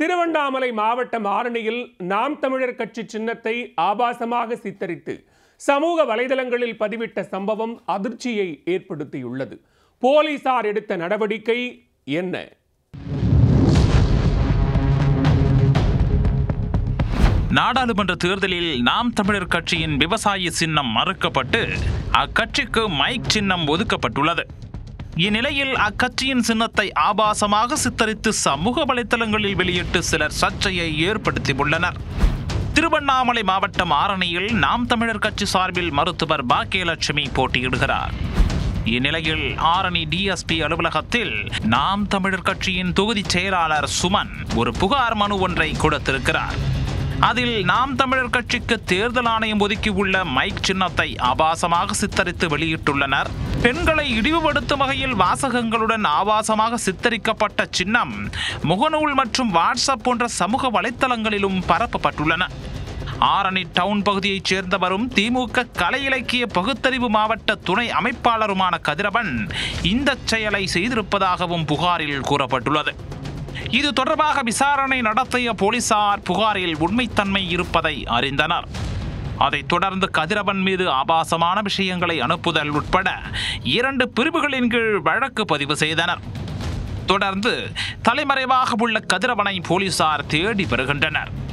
திருவண்ணாமலை மாவட்டம் ஆரணியில் நாம் தமிழர் கட்சி சின்னத்தை ஆபாசமாக சித்தரித்து சமூக வலைதளங்களில் பதிவிட்ட சம்பவம் அதிர்ச்சியை ஏற்படுத்தியுள்ளது. போலீசார் எடுத்த நடவடிக்கை என்ன? நாடாளுமன்ற தேர்தலில் நாம் தமிழர் கட்சியின் விவசாய சின்னம் மறுக்கப்பட்டு அக்கட்சிக்கு மைக் சின்னம் ஒதுக்கப்பட்டுள்ளது. இந்நிலையில் அக்கட்சியின் சின்னத்தை ஆபாசமாக சித்தரித்து சமூக வலைத்தளங்களில் வெளியிட்டு சிலர் சர்ச்சையை ஏற்படுத்தியுள்ளனர். திருவண்ணாமலை மாவட்டம் ஆரணியில் நாம் தமிழர் கட்சி சார்பில் மருத்துவர் பாக்கியலட்சுமி போட்டியிடுகிறார். இந்நிலையில் ஆரணி டிஎஸ்பி அலுவலகத்தில் நாம் தமிழர் கட்சியின் தொகுதி செயலாளர் சுமன் ஒரு புகார் மனு ஒன்றை கொடுத்திருக்கிறார். அதில் நாம் தமிழர் கட்சிக்கு தேர்தல் ஆணையம் ஒதுக்கியுள்ள மைக் சின்னத்தை ஆபாசமாக சித்தரித்து வெளியிட்டுள்ளனர். பெண்களை இழிவுபடுத்தும் வகையில் வாசகங்களுடன் ஆபாசமாக சித்தரிக்கப்பட்ட சின்னம் முகநூல் மற்றும் வாட்ஸ்அப் போன்ற சமூக வலைத்தளங்களிலும் பரப்பப்பட்டுள்ளன. ஆரணி டவுன் பகுதியைச் சேர்ந்தவரும் திமுக கலை இலக்கிய பகுத்தறிவு மாவட்ட துணை அமைப்பாளருமான கதிரவன் இந்த செயலை செய்திருப்பதாகவும் புகாரில் கூறப்பட்டுள்ளது. இது தொடர்பாக விசாரணை நடத்திய போலீசார் புகாரில் உண்மைத்தன்மை இருப்பதை அறிந்தனர். அதைத் தொடர்ந்து கதிரவன் மீது ஆபாசமான விஷயங்களை அனுப்புதல் உட்பட இரண்டு பிரிவுகளின் கீழ் வழக்கு பதிவு செய்தனர். தொடர்ந்து தலைமறைவாக உள்ள கதிரவனை போலீசார் தேடி வருகின்றனர்.